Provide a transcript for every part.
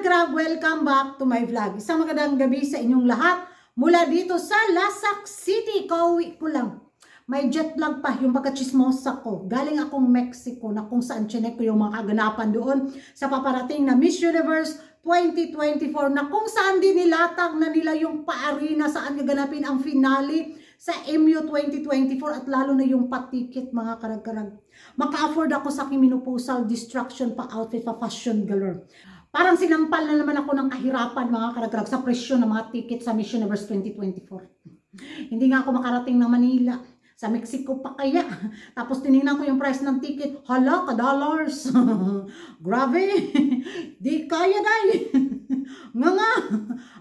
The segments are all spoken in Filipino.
karag welcome back to my vlog. Isang magandang gabi sa inyong lahat mula dito sa Lasak City. Kauwi ko lang. May jet lag pa yung pagkachismosa ko. Galing akong Mexico na kung saan chinek ko yung mga kaganapan doon sa paparating na Miss Universe 2024 na kung saan din nilatag na nila yung pa-arena saan gaganapin ang finale sa MU 2024 at lalo na yung patikit mga karag-karag. Maka-afford ako sa aking minupusal distraction pa outfit pa fashion galore. Parang sinampal na naman ako ng kahirapan mga karag-karag sa presyo ng mga ticket sa Miss Universe 2024. Hindi nga ako makarating ng Manila. Sa Mexico pa kaya. Tapos tinignan ko yung price ng ticket. Hala, ka dollars. Grabe. Di kaya day. nga nga.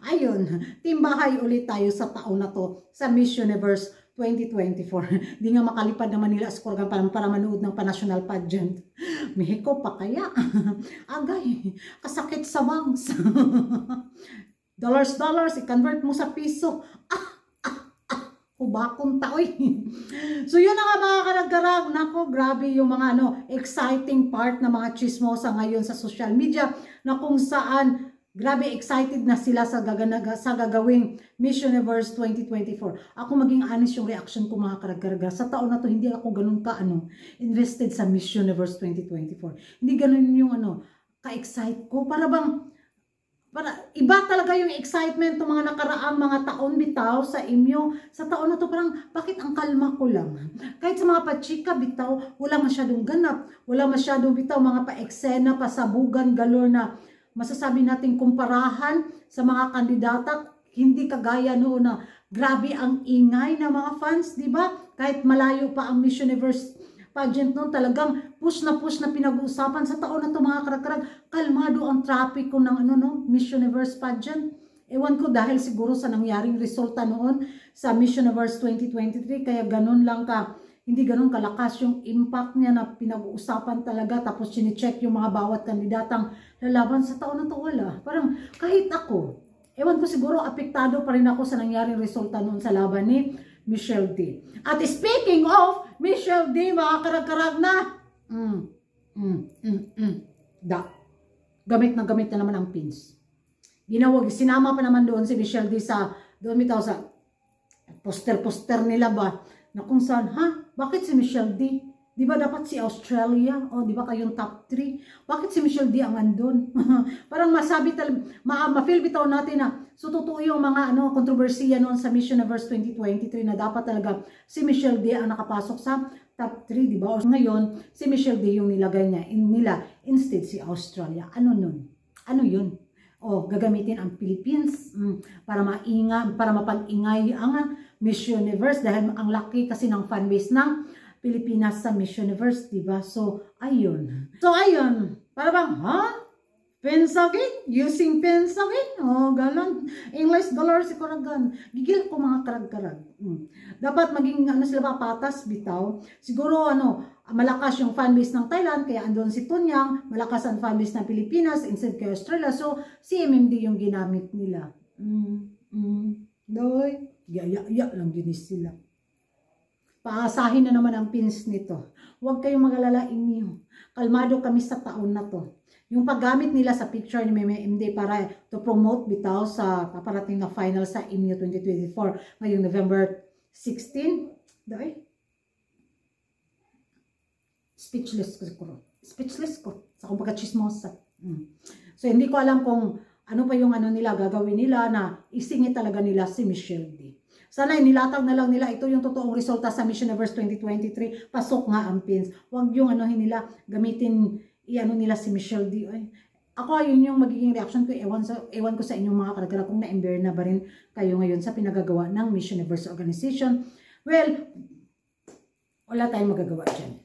Ayun, timbahay ulit tayo sa taon na to sa Miss Universe 2024. Di nga makalipad na Manila Scorgan para, para manood ng panational pageant. Mexico pa kaya. Agay, kasakit sa bangs. dollars, dollars, i-convert mo sa piso. Ah, bakong taoy. so yun na nga mga karagkarag. Nako, grabe yung mga ano, exciting part na mga chismosa ngayon sa social media na kung saan grabe excited na sila sa, gaganaga, sa gagawing Miss Universe 2024. Ako maging honest yung reaction ko mga karagkarag. Sa taon na to, hindi ako ganun ka ano, invested sa Miss Universe 2024. Hindi ganun yung ano, ka-excite ko. Para bang para, iba talaga yung excitement ng mga nakaraang mga taon bitaw sa inyo. Sa taon na to parang bakit ang kalma ko lang? Kahit sa mga pachika bitaw, wala masyadong ganap. Wala masyadong bitaw mga pa-eksena, pasabugan, galor na masasabi nating kumparahan sa mga kandidata. Hindi kagaya noon na grabe ang ingay ng mga fans, di ba? Kahit malayo pa ang Miss Universe pageant noon talagang push na push na pinag-uusapan sa taon na to mga karakarag kalmado ang trapiko ng ano no Miss Universe pageant ewan ko dahil siguro sa nangyaring resulta noon sa Miss Universe 2023 kaya ganun lang ka hindi ganun kalakas yung impact niya na pinag-uusapan talaga tapos sine-check yung mga bawat kandidatang lalaban sa taon na to wala parang kahit ako ewan ko siguro apektado pa rin ako sa nangyaring resulta noon sa laban ni Michelle D. At speaking of Michelle D, mga karag-karag na, mm, mm, mm, mm, da, gamit na gamit na naman ang pins. Ginawag, sinama pa naman doon si Michelle D sa, doon bitaw sa poster-poster nila ba, na kung saan, ha, bakit si Michelle D? Di ba dapat si Australia? O, di ba kayong top 3? Bakit si Michelle D ang andun? Parang masabi talaga, ma ma-feel bitaw natin na, so totoo yung mga ano, kontrobersiya noon sa Miss Universe 2023 na dapat talaga si Michelle D ang nakapasok sa top 3, di ba? Ngayon, si Michelle D yung nilagay niya, in, nila, instead si Australia. Ano nun? Ano yun? O, gagamitin ang Philippines mm, para mainga, para mapag-ingay ang Miss Universe dahil ang laki kasi ng fanbase ng Pilipinas sa Miss Universe, diba? So, ayun. So, ayun. Para bang, ha? Pensagin? Using pensagin? Oh, ganon. English dollar si Kuragan. Gigil ko mga karag-karag. Hmm. Dapat maging, ano sila patas, bitaw. Siguro, ano, malakas yung fanbase ng Thailand, kaya andun si Tunyang, malakas ang fanbase ng Pilipinas, instead kay Australia. So, si MMD yung ginamit nila. Mm, mm, doy, ya, ya, ya lang ginis sila. Paasahin na naman ang pins nito. Huwag kayong magalala inyo. Kalmado kami sa taon na to. Yung paggamit nila sa picture ni Meme MD para to promote bitaw sa paparating na final sa IMU 2024 ngayong November 16. Dahil? Speechless ko siguro. Speechless ko. Sa kung pagka-chismosa. Hmm. So, hindi ko alam kung ano pa yung ano nila, gagawin nila na isingit talaga nila si Michelle. Sana nilatag na lang nila ito yung totoong resulta sa Miss Universe 2023. Pasok nga ang pins. Huwag yung ano nila gamitin iano nila si Michelle D. Ay, ako yun yung magiging reaction ko. Ewan, sa, ewan ko sa inyong mga karagara kung na-embear na ba rin kayo ngayon sa pinagagawa ng Miss Universe Organization. Well, wala tayong magagawa dyan.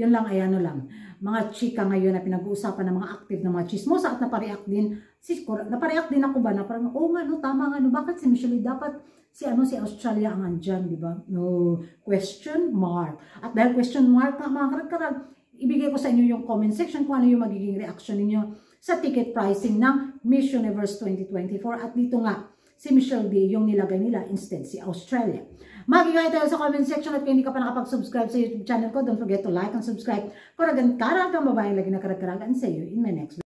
Yun lang ay ano lang. Mga chika ngayon na pinag-uusapan ng mga active na mga chismosa at napareact din. Si, napareact din ako ba na parang, oh, nga no, tama nga no, bakit si Michelle dapat si ano si Australia ang andyan, di ba? No question mark. At dahil question mark na mga karagkarag, ibigay ko sa inyo yung comment section kung ano yung magiging reaction ninyo sa ticket pricing ng Miss Universe 2024. At dito nga, si Michelle D yung nilagay nila instead si Australia. Magigay tayo sa comment section at kung hindi ka pa nakapag-subscribe sa YouTube channel ko, don't forget to like and subscribe. Kuragan karang kang babae lagi na karagkaragan. See you in my next video.